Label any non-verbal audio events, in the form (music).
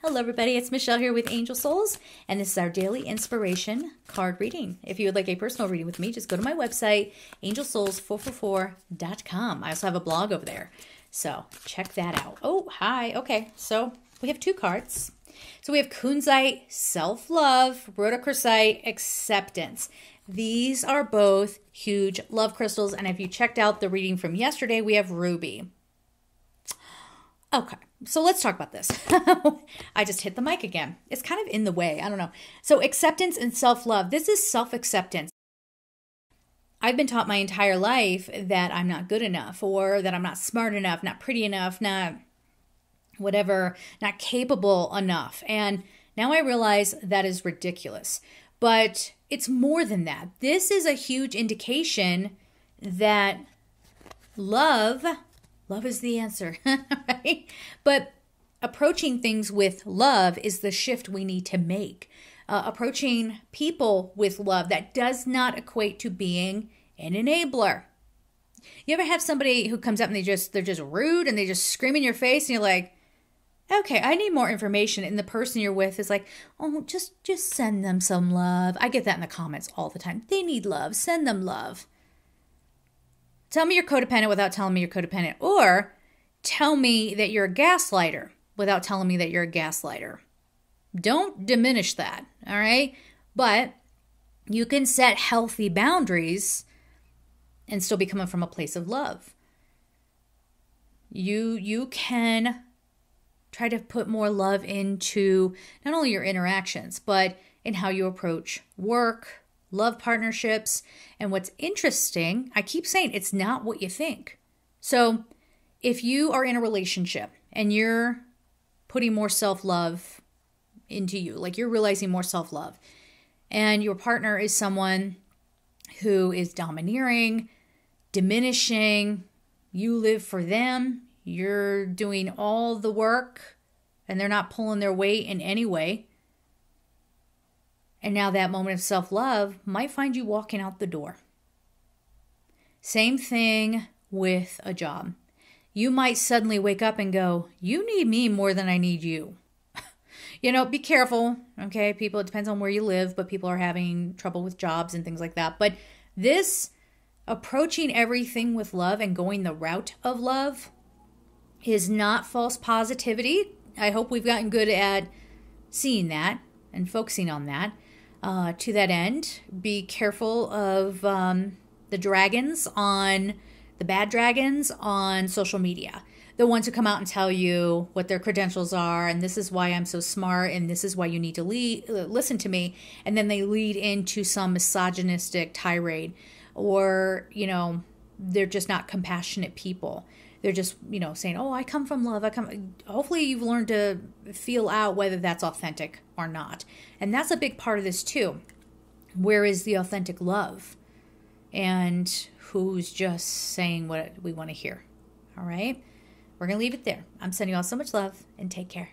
Hello, everybody. It's Michelle here with Angel Souls, and this is our daily inspiration card reading. If you would like a personal reading with me, just go to my website, angelsouls444.com. I also have a blog over there, so check that out. Oh, hi. Okay, so we have two cards. So we have Kunzite Self Love, Rhodochrosite Acceptance. These are both huge love crystals, and if you checked out the reading from yesterday, we have Ruby. Okay, so let's talk about this. (laughs) I just hit the mic again. It's kind of in the way. I don't know. So, acceptance and self love. This is self acceptance. I've been taught my entire life that I'm not good enough, or that I'm not smart enough, not pretty enough, not whatever, not capable enough. And now I realize that is ridiculous. But it's more than that. This is a huge indication that love Love is the answer, (laughs) right? But approaching things with love is the shift we need to make. Uh, approaching people with love that does not equate to being an enabler. You ever have somebody who comes up and they just they're just rude and they just scream in your face and you're like, okay, I need more information. And the person you're with is like, oh, just just send them some love. I get that in the comments all the time. They need love. Send them love. Tell me you're codependent without telling me you're codependent. Or tell me that you're a gaslighter without telling me that you're a gaslighter. Don't diminish that, all right? But you can set healthy boundaries and still be coming from a place of love. You you can try to put more love into not only your interactions, but in how you approach work, love partnerships. And what's interesting, I keep saying it's not what you think. So if you are in a relationship and you're putting more self love into you, like you're realizing more self love, and your partner is someone who is domineering, diminishing, you live for them, you're doing all the work, and they're not pulling their weight in any way and now that moment of self love might find you walking out the door. Same thing with a job. You might suddenly wake up and go, You need me more than I need you. (laughs) you know, be careful, okay? People, it depends on where you live, but people are having trouble with jobs and things like that. But this approaching everything with love and going the route of love is not false positivity. I hope we've gotten good at seeing that and focusing on that. Uh, to that end, be careful of um, the dragons on the bad dragons on social media. The ones who come out and tell you what their credentials are, and this is why I'm so smart, and this is why you need to lead, uh, listen to me, and then they lead into some misogynistic tirade, or you know, they're just not compassionate people they're just you know saying oh i come from love. I come hopefully you've learned to feel out whether that's authentic or not. And that's a big part of this too. Where is the authentic love? And who's just saying what we want to hear. All right? We're going to leave it there. I'm sending you all so much love and take care